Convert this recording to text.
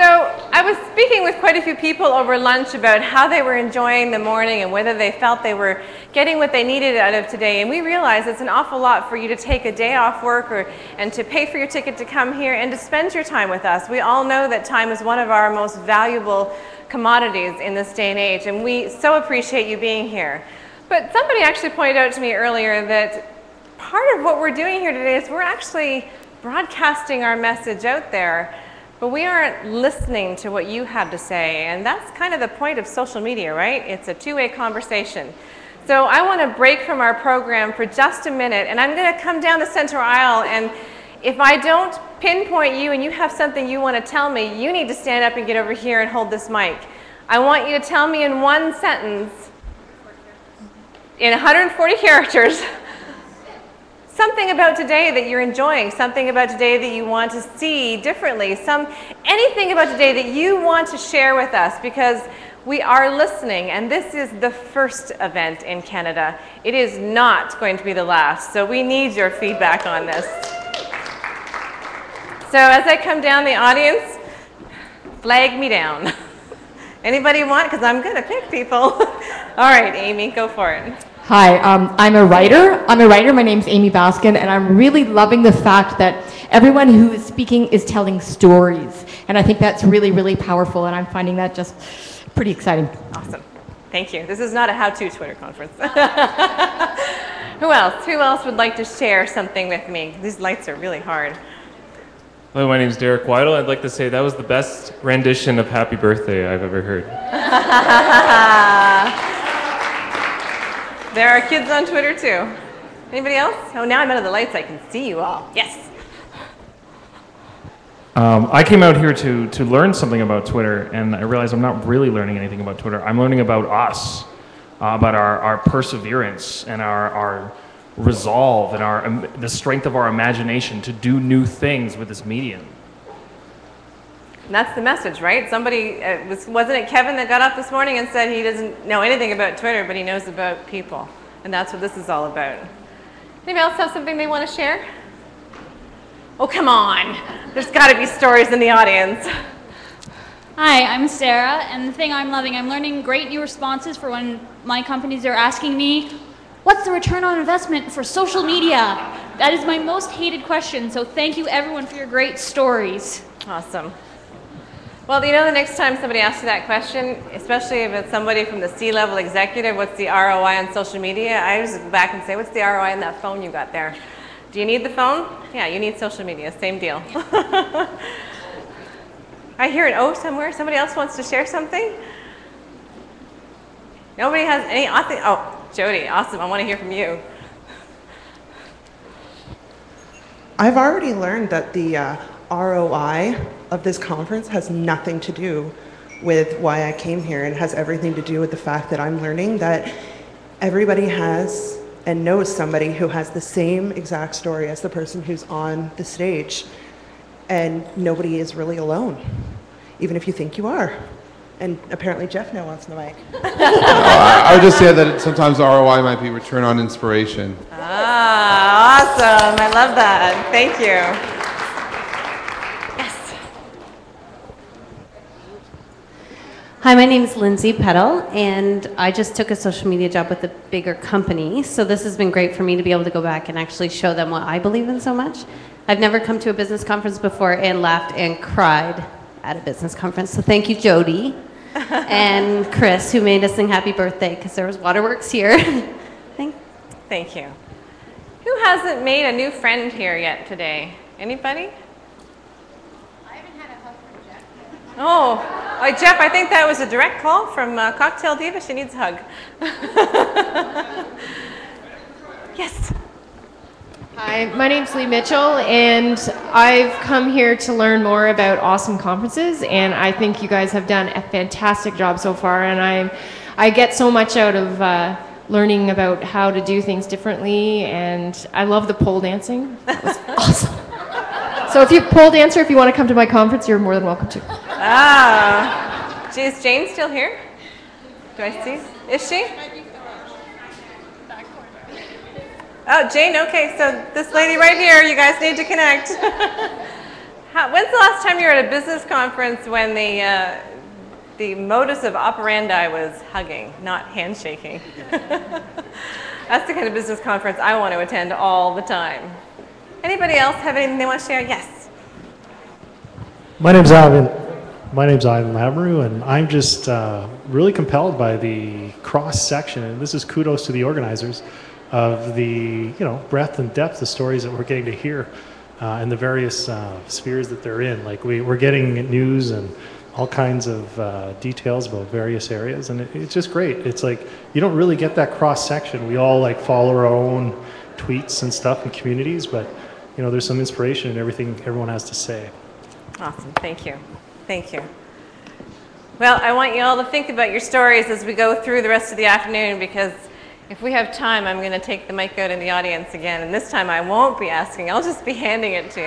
So I was speaking with quite a few people over lunch about how they were enjoying the morning and whether they felt they were getting what they needed out of today. And we realized it's an awful lot for you to take a day off work or, and to pay for your ticket to come here and to spend your time with us. We all know that time is one of our most valuable commodities in this day and age, and we so appreciate you being here. But somebody actually pointed out to me earlier that part of what we're doing here today is we're actually broadcasting our message out there but we aren't listening to what you have to say. And that's kind of the point of social media, right? It's a two way conversation. So I want to break from our program for just a minute, and I'm going to come down the center aisle. And if I don't pinpoint you and you have something you want to tell me, you need to stand up and get over here and hold this mic. I want you to tell me in one sentence, in 140 characters, something about today that you're enjoying, something about today that you want to see differently, some anything about today that you want to share with us because we are listening and this is the first event in Canada. It is not going to be the last. So we need your feedback on this. So as I come down the audience, flag me down. Anybody want? Because I'm going to pick people. All right, Amy, go for it. Hi, um, I'm a writer. I'm a writer. My name's Amy Baskin, and I'm really loving the fact that everyone who is speaking is telling stories. And I think that's really, really powerful, and I'm finding that just pretty exciting. Awesome. Thank you. This is not a how-to Twitter conference. Who else? Who else would like to share something with me? These lights are really hard. Hello, my name is Derek Weidel. I'd like to say that was the best rendition of Happy Birthday I've ever heard. There are kids on Twitter too. Anybody else? Oh, now I'm out of the lights. I can see you all. Yes. Um, I came out here to, to learn something about Twitter, and I realized I'm not really learning anything about Twitter. I'm learning about us, uh, about our, our perseverance and our, our resolve and our, um, the strength of our imagination to do new things with this medium. And that's the message, right? Somebody, uh, was, wasn't it Kevin that got up this morning and said he doesn't know anything about Twitter, but he knows about people. And that's what this is all about. Anybody else have something they want to share? Oh, come on. There's got to be stories in the audience. Hi, I'm Sarah, and the thing I'm loving, I'm learning great new responses for when my companies are asking me, what's the return on investment for social media? That is my most hated question, so thank you everyone for your great stories. Awesome. Well, you know, the next time somebody asks you that question, especially if it's somebody from the C-level executive, what's the ROI on social media? I just go back and say, what's the ROI on that phone you got there? Do you need the phone? Yeah, you need social media. Same deal. I hear an O somewhere. Somebody else wants to share something? Nobody has any? Oh, Jody, awesome. I want to hear from you. I've already learned that the uh, ROI of this conference has nothing to do with why I came here. and has everything to do with the fact that I'm learning that everybody has and knows somebody who has the same exact story as the person who's on the stage. And nobody is really alone, even if you think you are. And apparently Jeff now wants the mic. I would just say that sometimes ROI might be return on inspiration. Ah, awesome. I love that. Thank you. Hi, my name is Lindsay Peddle, and I just took a social media job with a bigger company. So this has been great for me to be able to go back and actually show them what I believe in so much. I've never come to a business conference before and laughed and cried at a business conference. So thank you, Jody and Chris, who made us sing happy birthday because there was waterworks here. thank, thank you. Who hasn't made a new friend here yet today? Anybody? Oh, Jeff, I think that was a direct call from uh, Cocktail Diva. She needs a hug. yes. Hi, my name's Lee Mitchell, and I've come here to learn more about awesome conferences, and I think you guys have done a fantastic job so far, and I, I get so much out of uh, learning about how to do things differently, and I love the pole dancing. That was awesome. So if you pole dancer, if you want to come to my conference, you're more than welcome to. Ah, is Jane still here? Do I see? Is she? Oh, Jane. Okay, so this lady right here, you guys need to connect. How, when's the last time you were at a business conference when the, uh, the modus of operandi was hugging, not handshaking? That's the kind of business conference I want to attend all the time. Anybody else have anything they want to share? Yes. My name's Ivan. My name's Ivan Lamoureux, and I'm just uh, really compelled by the cross section. And this is kudos to the organizers of the you know breadth and depth of stories that we're getting to hear, uh, and the various uh, spheres that they're in. Like we, we're getting news and all kinds of uh, details about various areas, and it, it's just great. It's like you don't really get that cross section. We all like follow our own tweets and stuff and communities, but you know there's some inspiration in everything everyone has to say. Awesome. Thank you. Thank you. Well, I want you all to think about your stories as we go through the rest of the afternoon because if we have time, I'm going to take the mic out in the audience again. And this time I won't be asking, I'll just be handing it to you.